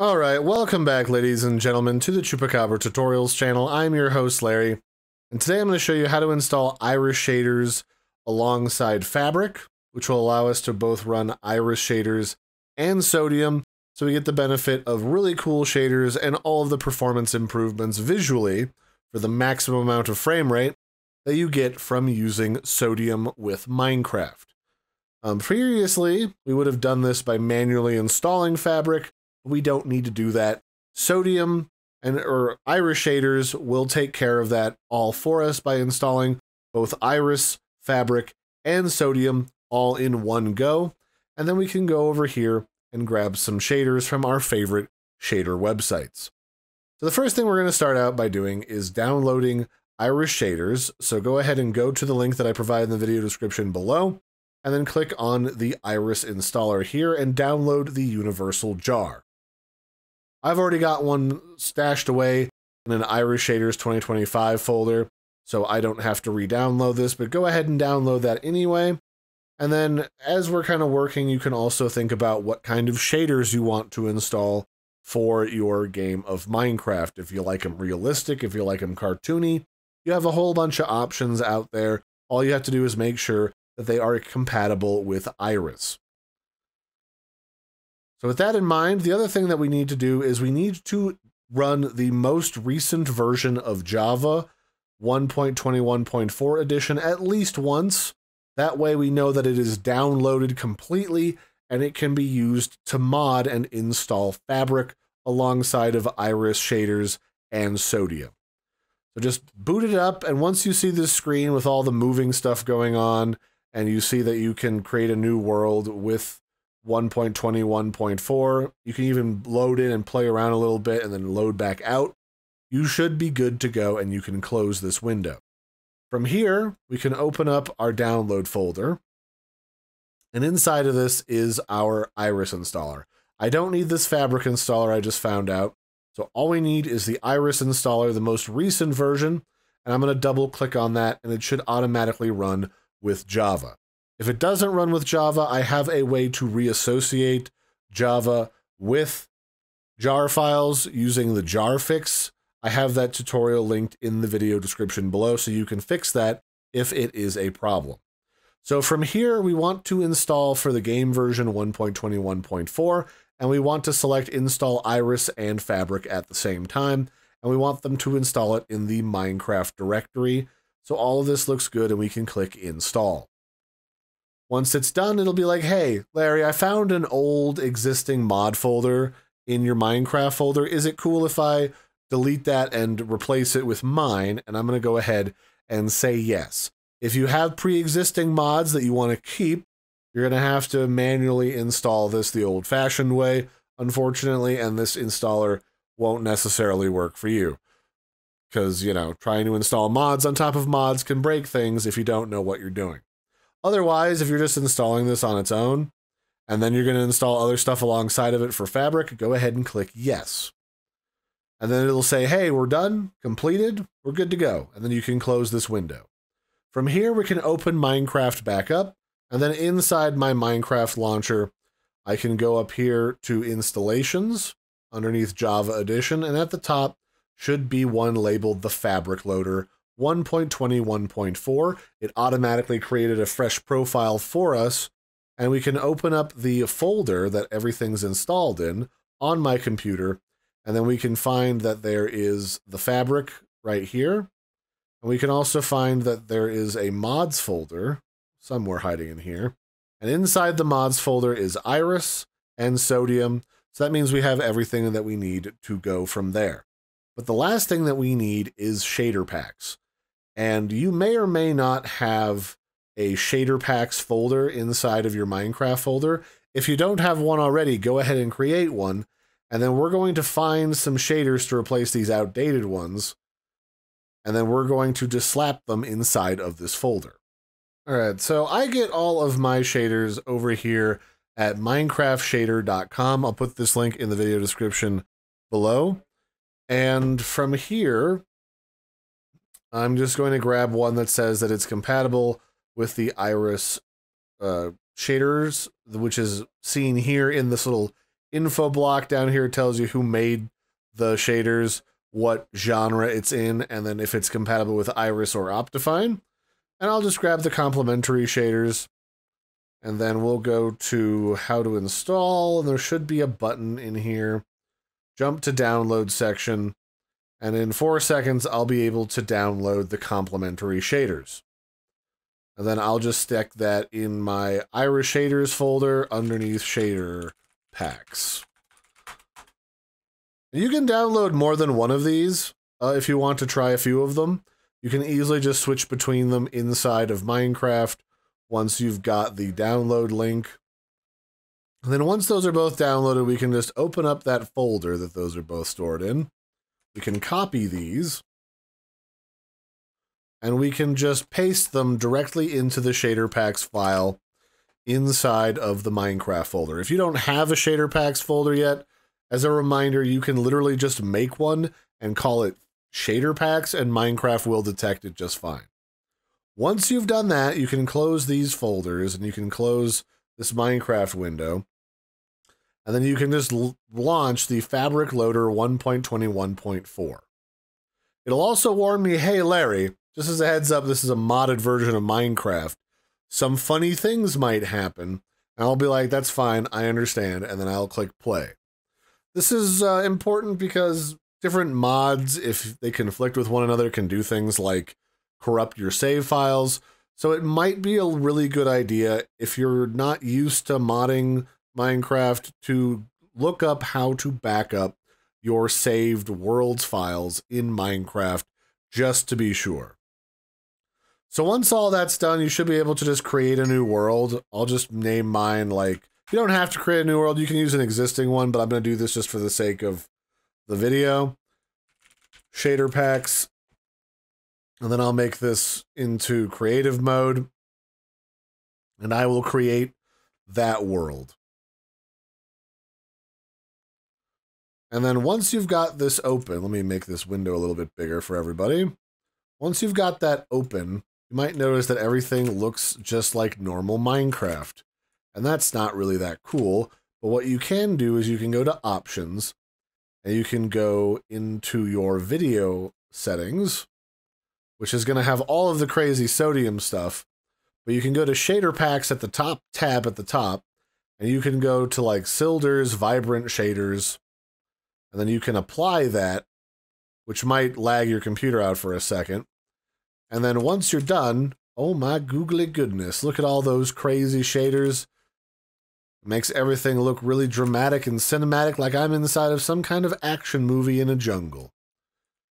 All right, welcome back, ladies and gentlemen, to the Chupacabra Tutorials channel. I'm your host, Larry, and today I'm going to show you how to install Iris shaders alongside Fabric, which will allow us to both run Iris shaders and Sodium, so we get the benefit of really cool shaders and all of the performance improvements visually for the maximum amount of frame rate that you get from using Sodium with Minecraft. Um, previously, we would have done this by manually installing Fabric, we don't need to do that. Sodium and or Iris shaders will take care of that all for us by installing both Iris, Fabric, and Sodium all in one go. And then we can go over here and grab some shaders from our favorite shader websites. So the first thing we're going to start out by doing is downloading Iris shaders. So go ahead and go to the link that I provide in the video description below, and then click on the Iris installer here and download the universal jar. I've already got one stashed away in an Iris Shaders 2025 folder, so I don't have to re-download this, but go ahead and download that anyway. And then as we're kind of working, you can also think about what kind of shaders you want to install for your game of Minecraft. If you like them realistic, if you like them cartoony, you have a whole bunch of options out there. All you have to do is make sure that they are compatible with Iris. So with that in mind, the other thing that we need to do is we need to run the most recent version of Java 1.21.4 edition at least once. That way we know that it is downloaded completely and it can be used to mod and install Fabric alongside of Iris shaders and Sodium. So just boot it up, and once you see this screen with all the moving stuff going on, and you see that you can create a new world with 1.21.4. You can even load in and play around a little bit and then load back out. You should be good to go and you can close this window. From here, we can open up our download folder. And inside of this is our Iris installer. I don't need this Fabric installer I just found out. So all we need is the Iris installer, the most recent version. And I'm going to double click on that and it should automatically run with Java. If it doesn't run with Java, I have a way to reassociate Java with jar files using the jar fix. I have that tutorial linked in the video description below so you can fix that if it is a problem. So from here, we want to install for the game version 1.21.4, and we want to select install Iris and Fabric at the same time, and we want them to install it in the Minecraft directory. So all of this looks good and we can click install. Once it's done, it'll be like, hey, Larry, I found an old existing mod folder in your Minecraft folder. Is it cool if I delete that and replace it with mine? And I'm going to go ahead and say yes. If you have pre-existing mods that you want to keep, you're going to have to manually install this the old-fashioned way, unfortunately, and this installer won't necessarily work for you. Because, you know, trying to install mods on top of mods can break things if you don't know what you're doing. Otherwise, if you're just installing this on its own, and then you're going to install other stuff alongside of it for Fabric, go ahead and click Yes. And then it'll say, hey, we're done, completed, we're good to go. And then you can close this window. From here, we can open Minecraft back up. And then inside my Minecraft launcher, I can go up here to Installations underneath Java Edition. And at the top should be one labeled the Fabric Loader 1.21.4. It automatically created a fresh profile for us, and we can open up the folder that everything's installed in on my computer, and then we can find that there is the fabric right here. And we can also find that there is a mods folder somewhere hiding in here. And inside the mods folder is Iris and Sodium. So that means we have everything that we need to go from there. But the last thing that we need is shader packs. And you may or may not have a shader packs folder inside of your Minecraft folder. If you don't have one already, go ahead and create one. And then we're going to find some shaders to replace these outdated ones. And then we're going to just slap them inside of this folder. All right, so I get all of my shaders over here at minecraftshader.com. I'll put this link in the video description below. And from here, I'm just going to grab one that says that it's compatible with the iris uh, shaders, which is seen here in this little info block down here tells you who made the shaders, what genre it's in, and then if it's compatible with Iris or Optifine. And I'll just grab the complementary shaders. And then we'll go to how to install, and there should be a button in here. Jump to download section, and in four seconds, I'll be able to download the complementary shaders. And then I'll just stick that in my Iris shaders folder underneath shader packs. You can download more than one of these uh, if you want to try a few of them. You can easily just switch between them inside of Minecraft once you've got the download link. And then once those are both downloaded, we can just open up that folder that those are both stored in. We can copy these. And we can just paste them directly into the shader packs file inside of the Minecraft folder. If you don't have a shader packs folder yet, as a reminder, you can literally just make one and call it shader packs and Minecraft will detect it just fine. Once you've done that, you can close these folders and you can close this Minecraft window. And then you can just launch the Fabric Loader 1.21.4. It'll also warn me, hey Larry, just as a heads up, this is a modded version of Minecraft. Some funny things might happen. And I'll be like, that's fine, I understand. And then I'll click play. This is uh, important because different mods, if they conflict with one another, can do things like corrupt your save files. So it might be a really good idea if you're not used to modding Minecraft to look up how to back up your saved worlds files in Minecraft just to be sure. So once all that's done, you should be able to just create a new world. I'll just name mine like, you don't have to create a new world. You can use an existing one, but I'm going to do this just for the sake of the video. Shader packs. And then I'll make this into creative mode. And I will create that world. And then once you've got this open, let me make this window a little bit bigger for everybody. Once you've got that open, you might notice that everything looks just like normal Minecraft. And that's not really that cool. But what you can do is you can go to options and you can go into your video settings, which is going to have all of the crazy sodium stuff. But you can go to shader packs at the top tab at the top, and you can go to like Sildur's vibrant shaders, and then you can apply that, which might lag your computer out for a second. And then once you're done, oh my googly goodness, look at all those crazy shaders. Makes everything look really dramatic and cinematic, like I'm inside of some kind of action movie in a jungle.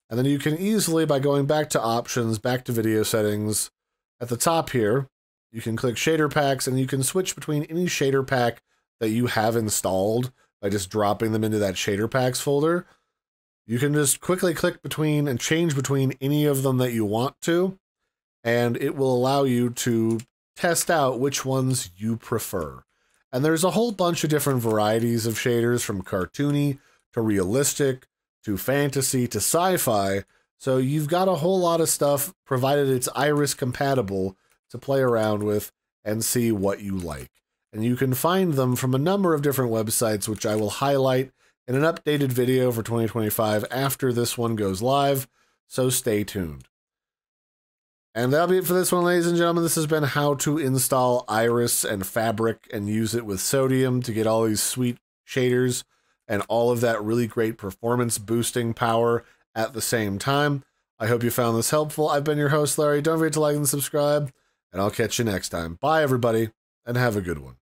And then you can easily, by going back to options, back to video settings, at the top here, you can click shader packs and you can switch between any shader pack that you have installed by just dropping them into that shader packs folder. You can just quickly click between and change between any of them that you want to, and it will allow you to test out which ones you prefer. And there's a whole bunch of different varieties of shaders from cartoony to realistic to fantasy to sci fi. So you've got a whole lot of stuff, provided it's iris compatible, to play around with and see what you like. And you can find them from a number of different websites, which I will highlight in an updated video for 2025 after this one goes live, so stay tuned. And that'll be it for this one, ladies and gentlemen. This has been how to install Iris and Fabric and use it with Sodium to get all these sweet shaders and all of that really great performance boosting power at the same time. I hope you found this helpful. I've been your host, Larry. Don't forget to like and subscribe, and I'll catch you next time. Bye, everybody, and have a good one.